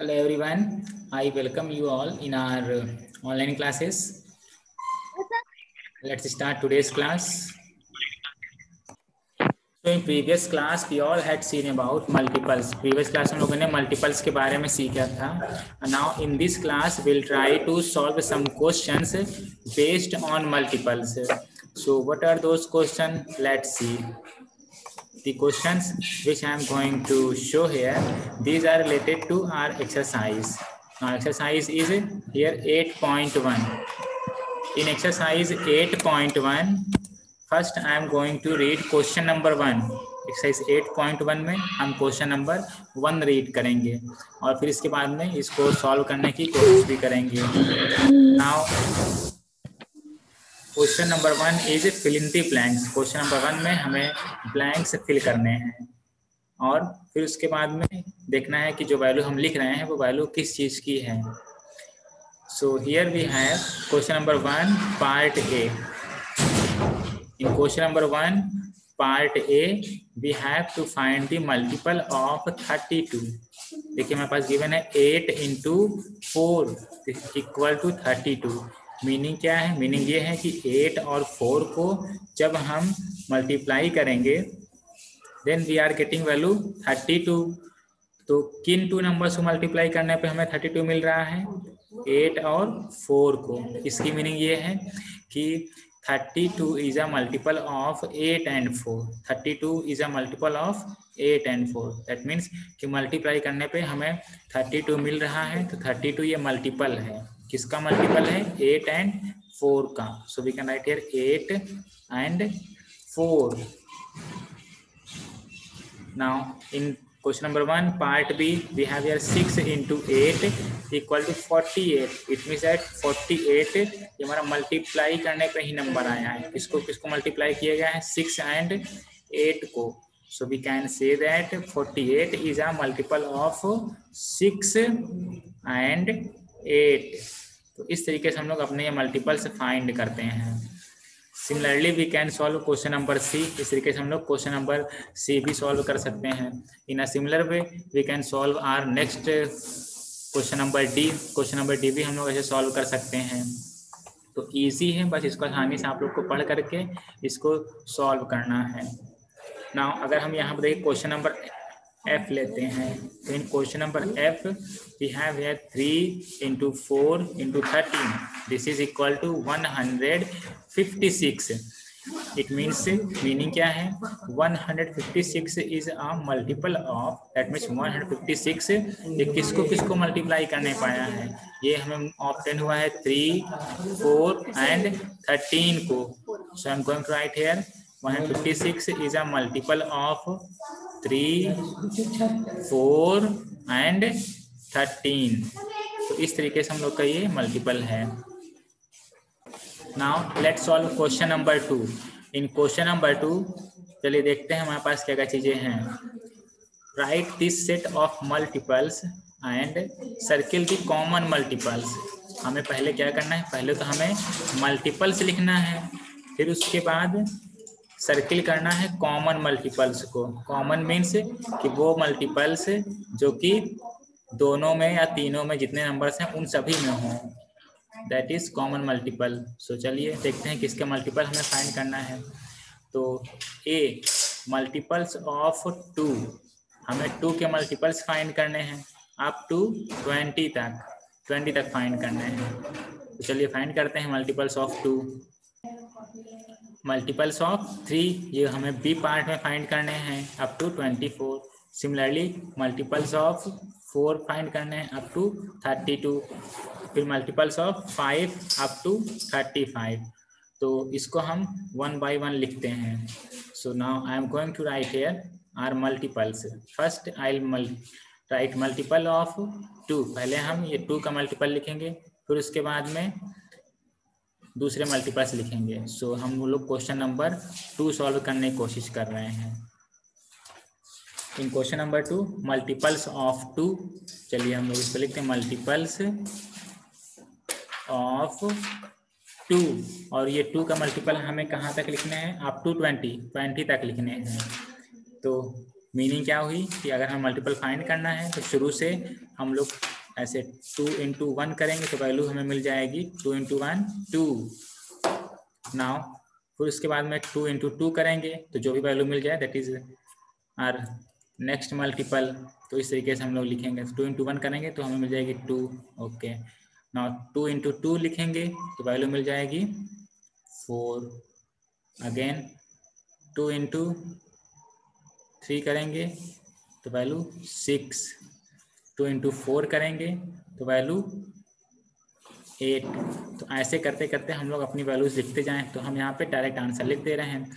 Hello everyone, I welcome you all in our uh, online classes. Let's start today's class. So in previous class we all had seen about multiples. Previous class हम लोगों ने multiples के बारे में सीखा था. And now in this class we'll try to solve some questions based on multiples. So what are those questions? Let's see. The questions which I am going to show here, these are related to our exercise. Our exercise is here 8.1. In exercise 8.1, first I am going to read question number one. Exercise 8.1 में हम question number one read करेंगे और फिर इसके बाद में इसको solve करने की कोशिश भी करेंगे now question number one is fill in the blanks question number one में हमें ब्लैंक्स फिल करने हैं। और फिर उसके बाद में देखना है कि जो वैल्यू हम लिख रहे हैं, वो वैल्यू किस चीज़ की है। So here we have question number one part A in question number one part A we have to find the multiple of thirty two देखिए हमारे पास गिवन है eight into four equal to thirty two meaning क्या है? Meaning ये है कि eight और फोर को जब हम मल्टीप्लाई करेंगे then we are getting value thirty two तो किन टू नंबर्स को मल्टीप्लाई करने पे हमें थर्टी टू मिल रहा है? एट और फोर को। इसकी मीनिंग ये है कि thirty two is a multiple of eight and four thirty two is a multiple of eight and four that means कि मल्टीप्लाई करने पे हमें थर्टी टू मिल रहा है तो थर्टी टू ये मल्टीपल है। किसका मल्टीपल है? एट एंड फोर का। So we can write here eight and four now in question number one part B we have here six into eight equal to forty eight it mean that forty eight ये हमारा multiply करने पे ही number आया है। किसको किसको multiply किया गया है? सिक्स एंड एट को। So we can say that 48 is a multiple of 6 and 8 तो इस तरीके से हम लोग अपने ये मल्टीपल्स फाइंड करते हैं। Similarly we can solve question number C इस तरीके से हम लोग क्वेश्चन नंबर सी भी सॉल्व कर सकते हैं। In a similar way we can solve our next question number D question number D भी हम लोग ऐसे सॉल्व कर सकते हैं। तो इजी है, बस इसको आसानी से आप लोग को पढ़ करके इसको सॉल्व करना है। ना अगर हम यहाँ पर देखिए क्वेश्चन नंबर एफ़ लेते हैं। तो in question number F we have here three into four into thirteen this is equal to one hundred fifty six it means meaning क्या है 156 is a multiple of that means 156 ये किसको किसको multiply करने पाया है? ये हमें ऑप्टेन हुआ है थ्री फोर एंड थर्टीन को। So I am going to write here 156 is a multiple of 3, 4 and 13. तो इस तरीके से हम लोग का ये मल्टीपल है। Now let's solve question number two in question number two चलिए देखते हैं हमारे पास क्या क्या चीज़ें हैं। Write this set of multiples and circle the common multiples हमें पहले क्या करना है? पहले तो हमें मल्टीपल्स लिखना है। फिर उसके बाद सर्किल करना है कॉमन मल्टीपल्स को। कॉमन मीन्स कि वो मल्टीपल्स जो कि दोनों में या तीनों में जितने नंबर्स हैं, उन सभी में हों। That is common multiple so चलिए देखते हैं किसके मल्टीपल हमें फाइंड करना है। तो ए मल्टीपल्स ऑफ़ टू हमें टू के मल्टीपल्स फाइंड करने हैं। अप टू ट्वेंटी तक। ट्वेंटी तक फाइंड करने हैं। तो चलिए फाइंड करते हैं multiples of two multiples of three ये हमें बी पार्ट में फाइंड करने हैं up to twenty four similarly multiples of four find करने हैं अप टू थर्टी टू फिर multiples of five up to thirty five तो इसको हम वन बाय वन लिखते हैं. So now I am going to write here our multiples first I write multiple of two पहले हम ये टू का मल्टीपल लिखेंगे, फिर उसके बाद में दूसरे मल्टीपल्स लिखेंगे। सो so, हम लोग क्वेश्चन नंबर टू सॉल्व करने की कोशिश कर रहे हैं। In question number two multiples of two चलिए हम लोग इसको लिखते हैं मल्टीपल्स ऑफ़ टू और ये टू का मल्टीपल हमें कहाँ तक लिखने हैं? आप टू ट्वेंटी ट्वेंटी तक लिखने हैं। तो मीनिंग क्या हुई कि अगर हमें मल्टीपल फाइंड करना है तो शुरू से हम लोग ऐसे टू इंटू वन करेंगे तो वैल्यू हमें मिल जाएगी two into one two now फिर उसके बाद में टू इंटू टू करेंगे तो जो भी वैल्यू मिल जाए that is our next multiple तो इस तरीके से हम लोग लिखेंगे। टू इंटू वन करेंगे तो हमें मिल जाएगी two okay now two into two लिखेंगे तो वैल्यू मिल जाएगी four again two into three करेंगे तो value six two into four करेंगे तो वैल्यू एट। तो ऐसे करते करते हम लोग अपनी वैल्यूज़ लिखते जाएँ तो हम यहाँ पे डायरेक्ट आंसर लिख दे रहे हैं।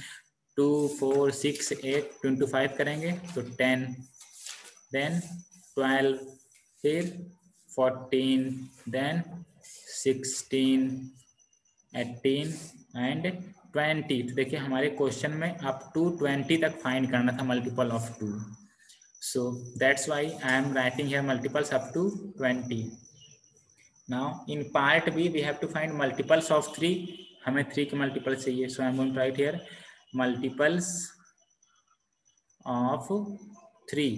Two, four, six, eight, two into five करेंगे तो टेन। देन ट्वेल्व, फिर fourteen, then sixteen, eighteen, and twenty. तो देखिए, हमारे क्वेश्चन में अप टू ट्वेंटी तक फाइंड करना था multiple of two So that's why I am writing here multiples up to 20. Now in part B, we have to find multiples of 3. हमें 3 के multiples चाहिए. So I am going to write here multiples of 3.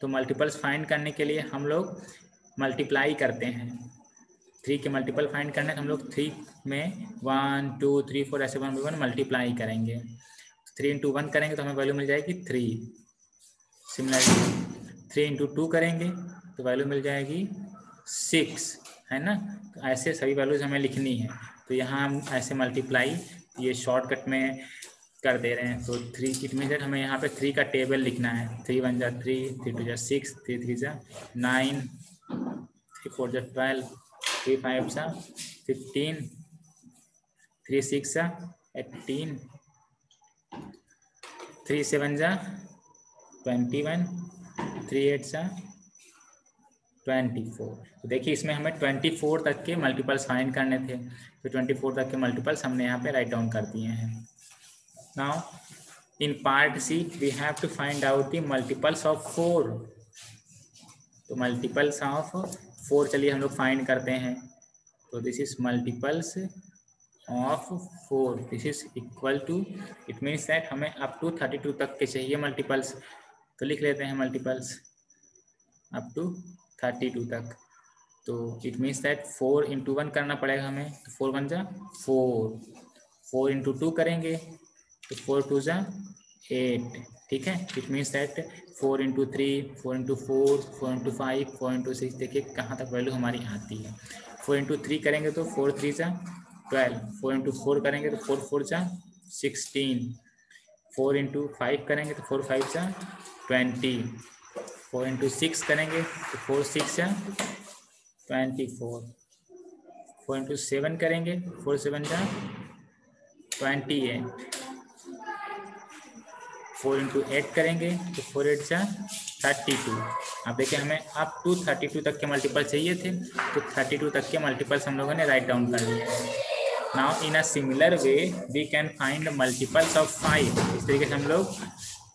तो multiples find करने के लिए हम लोग multiply करते हैं. थ्री के मल्टीपल फाइंड करने हम लोग थ्री में वन टू थ्री फोर ऐसे वन बाई वन मल्टीप्लाई करेंगे थ्री इंटू वन करेंगे तो हमें वैल्यू मिल जाएगी three similarly three into two करेंगे तो वैल्यू मिल जाएगी सिक्स है ना? तो ऐसे सभी वैल्यूज़ हमें लिखनी है। तो यहाँ हम ऐसे मल्टीप्लाई ये शॉर्टकट में कर दे रहे हैं। तो थ्री इट मीन हमें यहाँ पे थ्री का टेबल लिखना है। थ्री वन जा थ्री थ्री टू जा सिक्स थ्री थ्री जा नाइन थ्री फोर जा ट्वेल्व थ्री फाइव जा फिफ्टीन थ्री सिक्स जा एटीन थ्री सेवन जा ट्वेंटी वन थ्री एट सा ट्वेंटी फोर तो देखिए इसमें हमें ट्वेंटी फोर तक के मल्टीपल्स फाइंड करने थे। तो ट्वेंटी फोर तक के मल्टीपल्स हमने यहाँ पे राइट डाउन कर दिए हैं। Now in part C we have to find out the multiples of four तो मल्टीपल्स ऑफ़ फोर चलिए हम लोग फाइंड करते हैं। तो this is multiples of four this is equal to it means that हमें अप टू थर्टी टू तक के चाहिए मल्टीपल्स तो लिख लेते हैं multiples up to thirty two तक। तो it means that four into one करना पड़ेगा हमें तो फोर वन जा फोर फोर इंटू टू करेंगे तो फोर टू जा एट ठीक है? It means that four into three four into four four into five four into six देखिए कहाँ तक वैल्यू हमारी आती है। फोर इंटू थ्री करेंगे तो फोर थ्री जा ट्वेल्व फोर इंटू फोर करेंगे तो फोर फोर जा सिक्सटीन फोर इंटू फाइव करेंगे तो फोर फाइव जा ट्वेंटी, फोर इंटू सिक्स करेंगे तो फोर सिक्स या twenty four four into seven करेंगे फोर सेवन जा twenty eight. Four into eight करेंगे तो फोर एट जा थर्टी टू अब देखिए, हमें अप टू थर्टी टू तक के मल्टीपल चाहिए थे तो थर्टी टू तक के मल्टीपल्स हम लोगों ने राइट डाउन कर लिए now in a similar way we can find multiples of five इस तरीके से हम लोग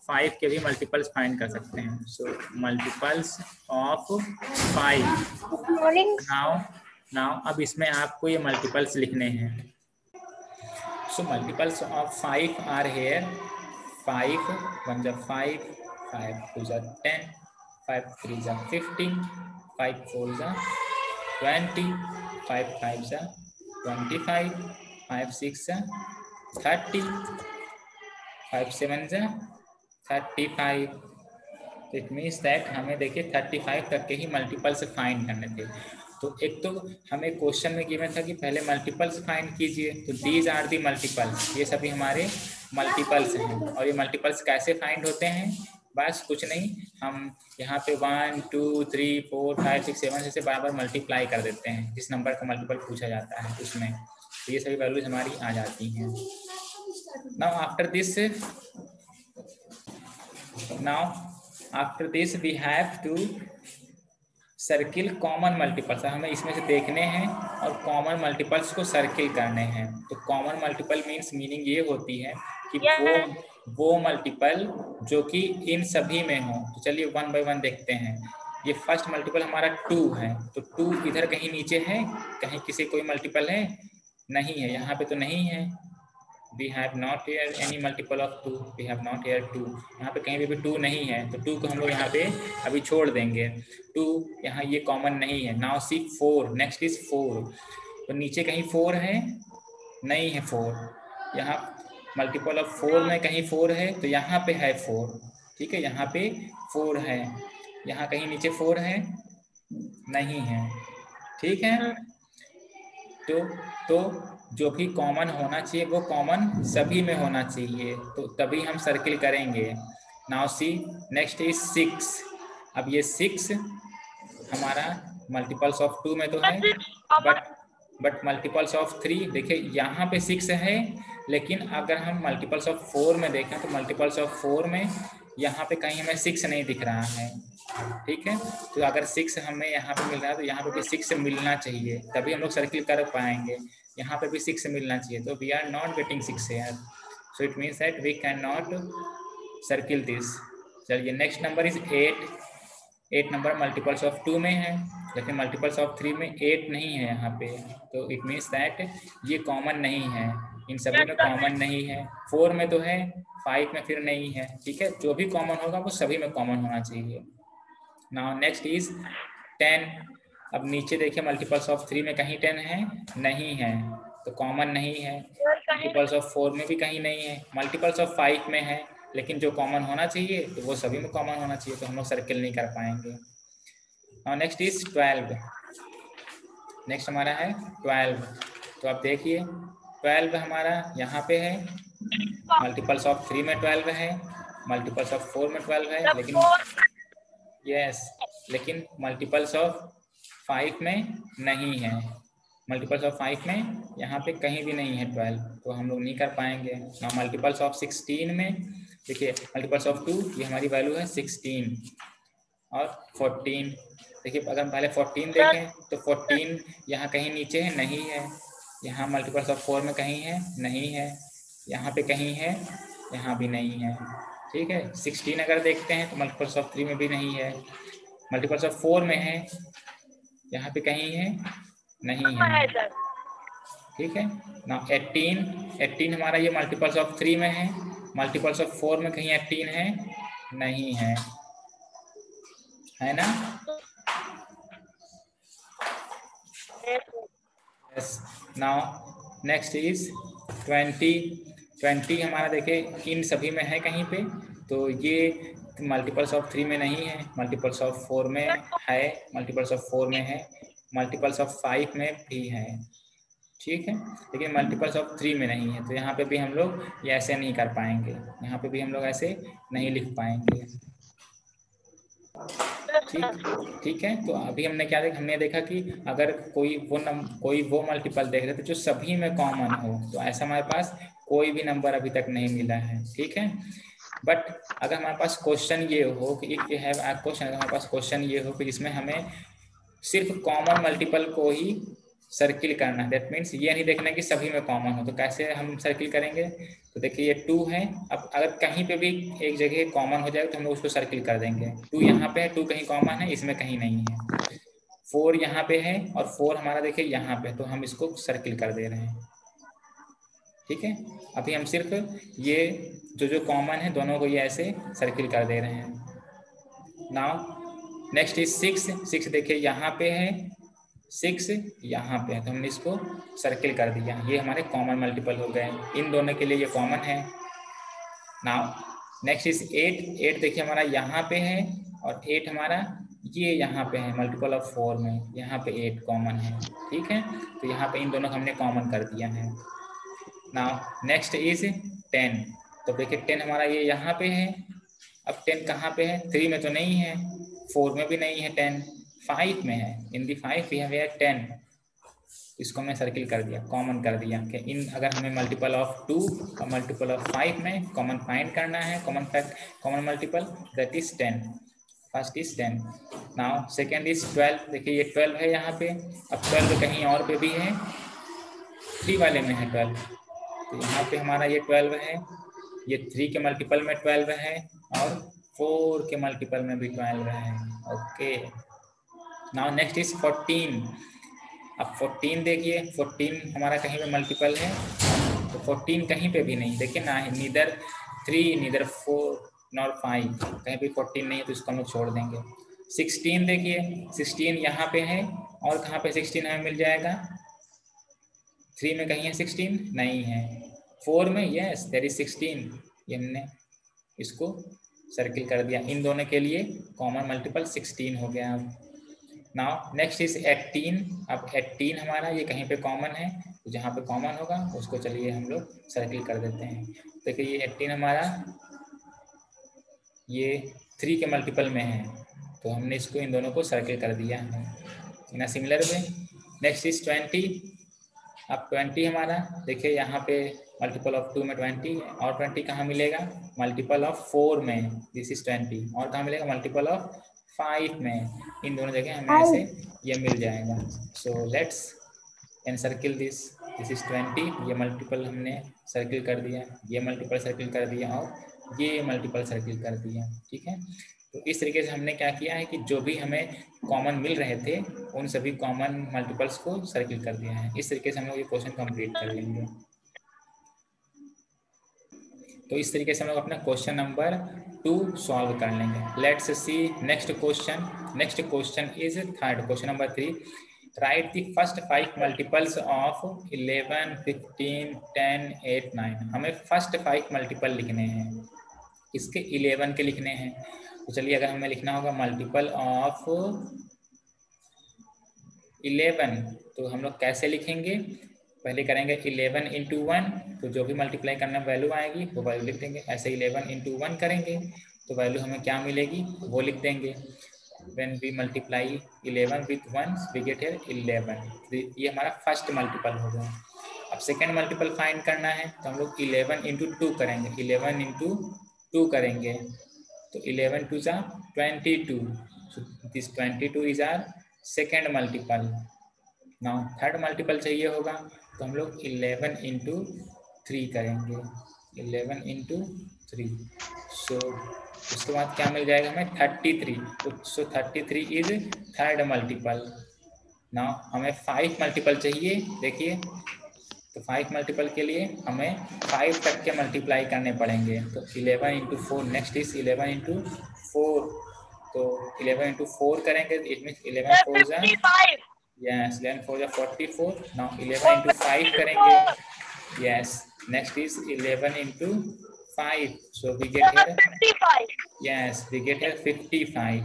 फाइव के भी मल्टीपल्स फाइंड कर सकते हैं। So multiples of five now now अब इसमें आपको ये मल्टीपल्स लिखने हैं। So multiples of five are here five one जा फाइव फाइव टू जा टेन फाइव थ्री जा फिफ्टीन फाइव फोर जा ट्वेंटी फाइव फाइव जा ट्वेंटी फाइव फाइव सिक्स जा थर्टी फाइव सेवन जा थर्टी फाइव। तो इट मीन्स दैट हमें देखिए थर्टी फाइव तक के ही मल्टीपल्स फाइंड करने थे। तो एक तो हमें क्वेश्चन में गिवन था कि पहले मल्टीपल्स फाइंड कीजिए तो दीज आर दी मल्टीपल्स ये सभी हमारे मल्टीपल्स हैं। और ये मल्टीपल्स कैसे फाइंड होते हैं? बस कुछ नहीं, हम यहाँ पे one two three four five six seven से बार बार मल्टीप्लाई कर देते हैं, जिस नंबर का मल्टीपल पूछा जाता है उसमें। तो ये सभी वैल्यूज़ हमारी आ जाती हैं। Now after this now after this we have to circle common multiples हमें इसमें से देखने हैं और कॉमन मल्टीपल्स को सर्किल करने हैं। तो कॉमन मल्टीपल मीन्स मीनिंग ये होती है कि yeah. वो वो मल्टीपल जो कि इन सभी में हो। तो चलिए वन बाय वन देखते हैं। ये फ़र्स्ट मल्टीपल हमारा टू है। तो टू इधर कहीं नीचे है कहीं किसी कोई मल्टीपल है? नहीं है। यहाँ पे तो नहीं है। We have not here any multiple of two we have not here two यहाँ पे कहीं पे भी टू नहीं है तो टू को हम लोग यहाँ पे अभी छोड़ देंगे। टू यहाँ ये कॉमन नहीं है। Now see four next is four तो नीचे कहीं फोर है? नहीं है फोर यहाँ मल्टीपल ऑफ़ फोर में कहीं फोर है तो यहाँ पे है फोर ठीक है? यहाँ पे फोर है। यहाँ कहीं नीचे फोर है? नहीं है। ठीक है? हम्म। तो तो जो भी कॉमन होना चाहिए, वो कॉमन सभी में होना चाहिए। तो तभी हम सर्किल करेंगे। Now see next is six अब ये सिक्स हमारा मल्टीपल्स ऑफ़ टू में तो है but but multiples of three देखिए, यहाँ पे सिक्स है, लेकिन अगर हम मल्टीपल्स ऑफ़ फोर में देखें तो मल्टीपल्स ऑफ़ फोर में यहाँ पे कहीं हमें सिक्स नहीं दिख रहा है, ठीक है? तो अगर सिक्स हमें यहाँ पे मिल रहा है तो यहाँ पे भी सिक्स मिलना चाहिए, तभी हम लोग सर्किल कर पाएँगे। यहाँ पे भी सिक्स मिलना चाहिए तो we are not getting six here so it means that we can not circle this चलिए next number is eight eight number multiples of two में है लेकिन मल्टीपल्स ऑफ़ थ्री में एट नहीं है यहाँ पे। तो इट मीन्स दैट ये कॉमन नहीं है। इन सभी में कॉमन नहीं है। फोर में तो है फाइव में फिर नहीं है ठीक है? जो भी कॉमन होगा वो सभी में कॉमन होना चाहिए। नाउ नेक्स्ट इज़ टेन अब नीचे देखिए मल्टीपल्स ऑफ़ थ्री में कहीं टेन है? नहीं है। तो कॉमन नहीं है। मल्टीपल्स ऑफ़ फोर में भी कहीं नहीं है। मल्टीपल्स ऑफ़ फाइव में है लेकिन जो कॉमन होना चाहिए तो वो सभी में कॉमन होना चाहिए तो हम लोग सर्किल नहीं कर पाएँगे। और नेक्स्ट इज़ ट्वेल्व नेक्स्ट हमारा है ट्वेल्व तो आप देखिए ट्वेल्व हमारा यहाँ पे है। मल्टीपल्स ऑफ़ थ्री में ट्वेल्व है। मल्टीपल्स ऑफ़ फोर में ट्वेल्व है। लेकिन यस लेकिन मल्टीपल्स ऑफ़ फाइव में नहीं है। मल्टीपल्स ऑफ़ फाइव में यहाँ पे कहीं भी नहीं है ट्वेल्व तो हम लोग नहीं कर पाएँगे। ना मल्टीपल्स ऑफ़ सिक्सटीन में, देखिए मल्टीपल्स ऑफ़ टू ये हमारी वैल्यू है सिक्सटीन और फोर्टीन देखिए, अगर हम पहले फोर्टीन देखें तो फोर्टीन यहाँ कहीं नीचे है, नहीं है। यहाँ मल्टीपल्स ऑफ़ फोर में कहीं है नहीं है यहाँ पे कहीं है यहाँ भी नहीं है। ठीक है? सिक्सटीन अगर देखते हैं तो मल्टीपल्स ऑफ़ थ्री में भी नहीं है। मल्टीपल्स ऑफ़ फोर में है यहाँ पे कहीं है नहीं है। ठीक है? ना एट्टीन एट्टीन हमारा ये मल्टीपल्स ऑफ़ थ्री में है मल्टीपल्स ऑफ़ फोर में कहीं एट्टीन है नहीं है। है ना? Yes now next is twenty twenty हमारा देखे, इन सभी में है कहीं पे? तो ये मल्टीपल्स ऑफ़ थ्री में नहीं है मल्टीपल्स ऑफ़ फोर में है मल्टीपल्स ऑफ़ फोर में है मल्टीपल्स ऑफ़ फाइव में भी है। ठीक है? लेकिन मल्टीपल्स ऑफ़ थ्री में नहीं है तो यहाँ पे भी हम लोग ये ऐसे नहीं कर पाएँगे। यहाँ पे भी हम लोग ऐसे नहीं लिख पाएँगे। ठीक ठीक है? तो अभी हमने क्या देखा, हमने देखा कि अगर कोई वो नम, कोई वो मल्टीपल देख रहे थे, जो सभी में कॉमन हो तो ऐसा हमारे पास कोई भी नंबर अभी तक नहीं मिला है, ठीक है? बट अगर हमारे पास क्वेश्चन ये हो कि यू हैव क्वेश्चन अगर हमारे पास क्वेश्चन ये हो कि जिसमें हमें सिर्फ़ कॉमन मल्टीपल को ही सर्किल करना। है दैट मीन्स ये नहीं देखना कि सभी में कॉमन हो तो कैसे हम सर्किल करेंगे? तो देखिए ये टू है। अब अगर कहीं पे भी एक जगह कॉमन हो जाए तो हम लोग उसको सर्किल कर देंगे। टू यहाँ पे है टू कहीं कॉमन है, इसमें कहीं नहीं है। फोर यहाँ पे है और फोर हमारा देखिए यहाँ पे तो हम इसको सर्किल कर दे रहे हैं। ठीक है? अभी हम सिर्फ़ ये जो जो कॉमन है, दोनों को ये ऐसे सर्किल कर दे रहे हैं। Now next is six six देखिए यहाँ पे है सिक्स यहाँ पे है तो हमने इसको सर्किल कर दिया। ये हमारे कॉमन मल्टीपल हो गए इन दोनों के लिए ये कॉमन है। Now next is eight eight देखिए हमारा यहाँ पे है और एट हमारा ये यहाँ पे है मल्टीपल ऑफ़ फोर में। यहाँ पे एट कॉमन है। ठीक है? तो यहाँ पे इन दोनों को हमने कॉमन कर दिया है। नाउ नेक्स्ट इज़ टेन तो देखिए टेन हमारा ये यहाँ पे है। अब टेन कहाँ पे है? थ्री में तो नहीं है। फोर में भी नहीं है टेन फाइव में है। In the five we have ten इसको हमने सर्किल कर दिया कॉमन कर दिया कि इन अगर हमें मल्टीपल ऑफ़ टू और मल्टीपल ऑफ़ फाइव में कॉमन फाइंड करना है common fact common multiple that is ten first is ten now second is twelve देखिए, ये ट्वेल्व है यहाँ पे। अब ट्वेल्व कहीं और पे भी है। थ्री वाले में है ट्वेल्व तो यहाँ पे हमारा ये ट्वेल्व है। ये थ्री के मल्टीपल में ट्वेल्व है और फोर के मल्टीपल में भी ट्वेल्व है। Okay now next is fourteen अब फोर्टीन देखिए फोर्टीन हमारा कहीं पे मल्टीपल है तो फोर्टीन कहीं पे भी नहीं। देखिए ना neither three neither four not five कहीं भी फोर्टीन नहीं है तो इसको हम लोग छोड़ देंगे। सिक्सटीन देखिए सिक्सटीन यहाँ पे है, और कहाँ पे सिक्सटीन हमें मिल जाएगा? थ्री में कहीं है सिक्सटीन नहीं है। फोर में यस देर इज़ सिक्सटीन ये हमने इसको सर्किल कर दिया। इन दोनों के लिए कॉमन मल्टीपल सिक्सटीन हो गया। अब नाउ नेक्स्ट इज़ एट्टीन अब एट्टीन हमारा ये कहीं पे कॉमन है तो जहाँ पे कॉमन होगा, उसको चलिए हम लोग सर्किल कर देते हैं। देखिए, ये एट्टीन हमारा ये थ्री के मल्टीपल में है तो हमने इसको इन दोनों को सर्किल कर दिया है। In similar way next is twenty अब ट्वेंटी हमारा, देखिए, यहाँ पे मल्टीपल ऑफ़ टू में ट्वेंटी और ट्वेंटी कहाँ मिलेगा? मल्टीपल ऑफ़ फोर में दिस इज़ ट्वेंटी और कहाँ मिलेगा? मल्टीपल ऑफ़ फाइव में इन दोनों जगह हमें ऐसे ये मिल जाएगा। So let's an circle this this is twenty ये मल्टीपल हमने सर्किल कर दिया। ये मल्टीपल सर्किल कर दिया और ये मल्टीपल सर्किल कर दिया। ठीक है? तो इस तरीके से हमने क्या किया है कि जो भी हमें कॉमन मिल रहे थे उन सभी कॉमन मल्टीपल्स को सर्किल कर दिया है। इस तरीके से हम लोग ये क्वेश्चन कंप्लीट कर लेंगे। तो इस तरीके से हम लोग अपना क्वेश्चन नंबर टू सॉल्व कर लेंगे। Let's see next question next question is third question number three write the first five multiples of eleven fifteen ten eight nine हमें फ़र्स्ट फाइव मल्टीपल लिखने हैं। इसके इलेवन के लिखने हैं। तो चलिए अगर हमें लिखना होगा मल्टीपल ऑफ़ इलेवन तो हम लोग कैसे लिखेंगे? पहले करेंगे इलेवन इंटू वन तो जो भी मल्टीप्लाई करना वैल्यू आएगी, वो वैल्यू लिख देंगे। ऐसे इलेवन इंटू वन करेंगे तो वैल्यू हमें क्या मिलेगी? वो लिख देंगे। When we multiply 11 with 1 we get here 11 ये हमारा फ़र्स्ट मल्टीपल हो गया। अब सेकेंड मल्टीपल फाइंड करना है तो हम लोग 11 इंटू टू करेंगे। 11 इंटू टू करेंगे। तो 11 टू जा 22 so this 22 is our second multiple. Now third multiple चाहिए होगा तो हम लोग 11 इंटू थ्री करेंगे। 11 इंटू थ्री सो उसके बाद क्या मिल जाएगा हमें? 33 so 33 is third multiple now हमें फाइव मल्टीपल चाहिए, देखिए। तो फाइव मल्टीपल के लिए हमें फाइव तक के मल्टीप्लाई करने पड़ेंगे। तो eleven into four next is eleven into four तो इलेवन इंटू फोर करेंगे it mean eleven four yes eleven four जा forty four now eleven into five करेंगे yes next is eleven into five so we get here yes we get here fifty five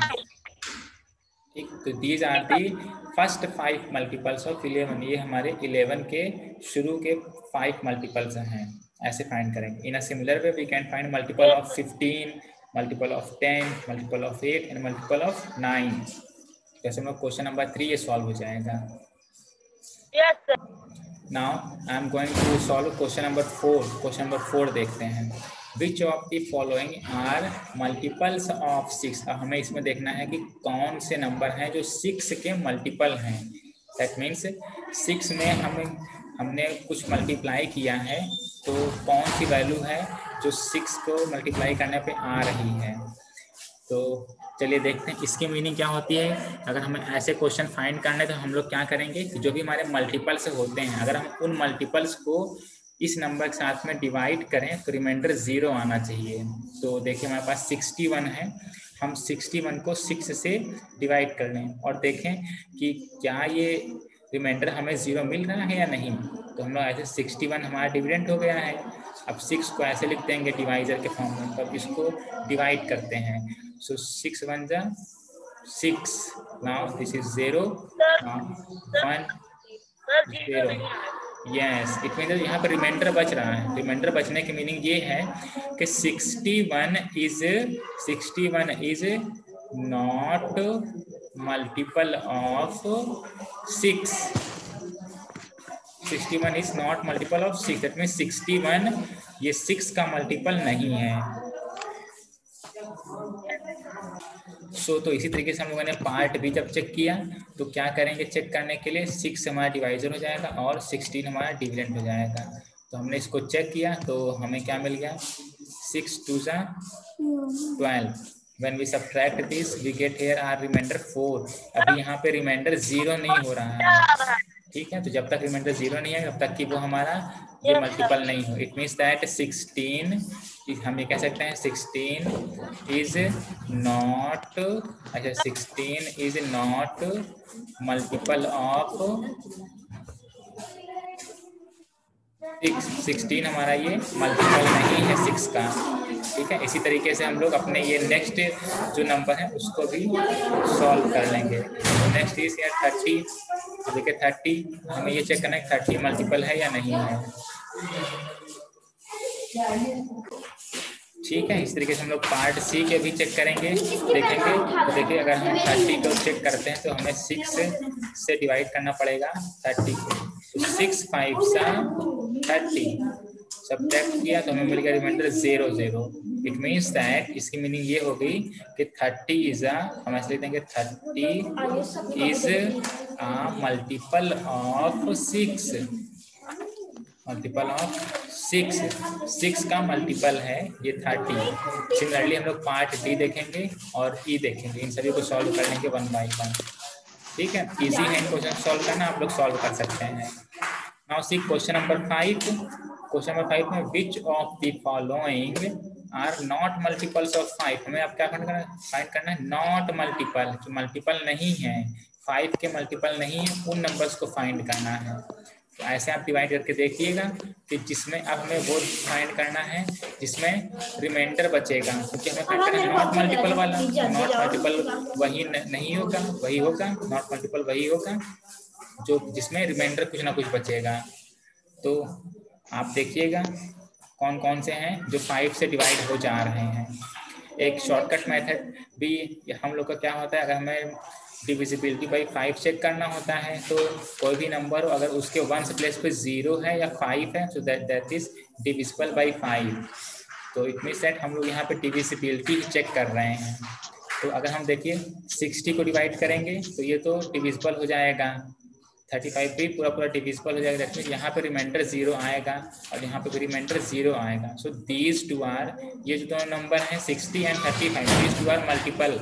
ठीक तो these are the first five multiples of eleven ये हमारे eleven के शुरू के five multiples हैं। ऐसे फाइंड करेंगे। In a similar way we can find multiple of fifteen multiple of ten multiple of eight and multiple of nine जैसे हम क्वेश्चन नंबर थ्री ये सॉल्व हो जाएगा। Now I am going to solve question number four question number four देखते हैं। Which of the following are multiples of six अब हमें इसमें देखना है कि कौन से नंबर हैं जो सिक्स के मल्टीपल हैं। दैट मीन्स सिक्स में हमें हमने कुछ मल्टीप्लाई किया है तो कौन सी वैल्यू है जो सिक्स को मल्टीप्लाई करने पे आ रही है? तो चलिए देखते हैं, इसकी मीनिंग क्या होती है? अगर हमें ऐसे क्वेश्चन फाइंड करने तो हम लोग क्या करेंगे जो भी हमारे मल्टीपल्स होते हैं, अगर हम उन मल्टीपल्स को इस नंबर के साथ में डिवाइड करें तो रिमाइंडर ज़ीरो आना चाहिए। तो देखिए हमारे पास सिक्सटी वन है, हम सिक्सटी वन को सिक्स से डिवाइड कर लें और देखें कि क्या ये रिमाइंडर हमें ज़ीरो मिल रहा है या नहीं। तो हम लोग ऐसे सिक्सटी वन हमारा डिविडेंट हो गया है। अब सिक्स को ऐसे लिख देंगे डिवाइजर के फॉर्म में तो अब इसको डिवाइड करते हैं। सो सिक्स वन जा six now this is zero one zero yes it mean यहाँ पर रिमाइंडर बच रहा है। रिमाइंडर बचने की मीनिंग ये है कि 61 is 61 is not multiple of six 61 is not multiple of six that mean 61 ये सिक्स का मल्टीपल नहीं है। सो तो इसी तरीके से हम लोगों ने पार्ट भी जब चेक किया तो क्या करेंगे चेक करने के लिए? सिक्स हमारा डिवाइजर हो जाएगा और सिक्सटीन हमारा डिविडेंट हो जाएगा। तो हमने इसको चेक किया तो हमें क्या मिल गया? सिक्स टू ज़ा twelve when we subtract this we get here our remainder 4 अभी यहाँ पे रिमाइंडर ज़ीरो नहीं हो रहा है। ठीक है तो जब तक रिमाइंडर ज़ीरो नहीं है तब तक कि वो हमारा ये मल्टीपल नहीं हो। इट मीन्स दैट सिक्सटीन हम ये कह सकते हैं सिक्सटीन इज़ नॉट अच्छा sixteen is not multiple of six, sixteen हमारा ये मल्टीपल नहीं है सिक्स का। ठीक है? इसी तरीके से हम लोग अपने ये नेक्स्ट जो नंबर है, उसको भी सॉल्व कर लेंगे। नेक्स्ट इज़ यार थर्टी देखिए थर्टी हमें ये चेक करना है थर्टी मल्टीपल है या नहीं है। ठीक है? इस तरीके से हम लोग पार्ट सी के भी चेक करेंगे, देखेंगे। तो देखिए, अगर हम थर्टी को चेक करते हैं तो हमें सिक्स से डिवाइड करना पड़ेगा थर्टी को। तो सिक्स फाइव सा थर्टी सब्ट्रैक्ट किया तो हमें मिल गया remainder zero zero it means that इसकी मीनिंग ये हो गई कि थर्टी इज़ अ हम ऐसे लिख देंगे thirty is a multiple of six multiple of six six का मल्टीपल है, ये थर्टी सिमिलरली हम लोग पार्ट डी देखेंगे और ई e देखेंगे। इन सभी को सॉल्व कर लेंगे वन बाई वन ठीक है? इजी है क्वेश्चन सॉल्व करना, आप लोग सॉल्व कर सकते हैं। Now see question number five question number five में which of the following are not multiples of five हमें अब क्या करना है? फाइंड करना है नॉट मल्टीपल जो मल्टीपल नहीं है फाइव के मल्टीपल नहीं है उन नंबर्स को फाइंड करना है। तो ऐसे आप डिवाइड करके देखिएगा कि जिसमें अब हमें वो फाइंड करना है जिसमें रिमाइंडर बचेगा। क्योंकि हमें फाइंड करना है नॉट मल्टीपल वाला। नॉट मल्टीपल वही नहीं होगा वही होगा नॉट मल्टीपल वही होगा। जो जिसमें रिमाइंडर कुछ ना कुछ बचेगा। तो आप देखिएगा कौन कौन से हैं जो फाइव से डिवाइड हो जा रहे हैं। एक शॉर्टकट मेथड भी हम लोग का क्या होता है, अगर हमें डिविजिबिलिटी बाई फाइव चेक करना होता है तो कोई भी नंबर अगर उसके वन प्लेस पे ज़ीरो है या फाइव है तो that that is divisible by five तो इट मीन सेट हम लोग यहाँ पे डिविजिबिलिटी चेक कर रहे हैं। तो अगर हम देखिए सिक्सटी को डिवाइड करेंगे तो ये तो डिविजिबल हो जाएगा। थर्टी फाइव भी पूरा पूरा डिविजिबल हो जाएगा दैट यहाँ पे रिमाइंडर ज़ीरो आएगा और यहाँ पे रिमाइंडर ज़ीरो आएगा। सो दीज टू आर ये जो दोनों नंबर हैं sixty and thirty five these two are multiple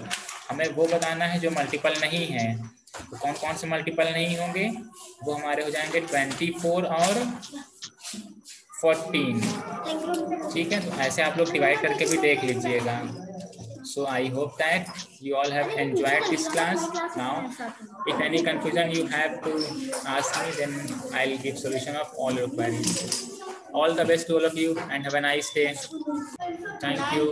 हमें वो बताना है जो मल्टीपल नहीं है। तो कौन कौन से मल्टीपल नहीं होंगे? वो हमारे हो जाएँगे ट्वेंटी फोर और फोर्टीन ठीक है? तो ऐसे आप लोग डिवाइड करके भी देख लीजिएगा। So i hope that you all have enjoyed this class. Now if any confusion you have to ask me then i'll give solution of all your queries all the best to all of you and have a nice day. Thank you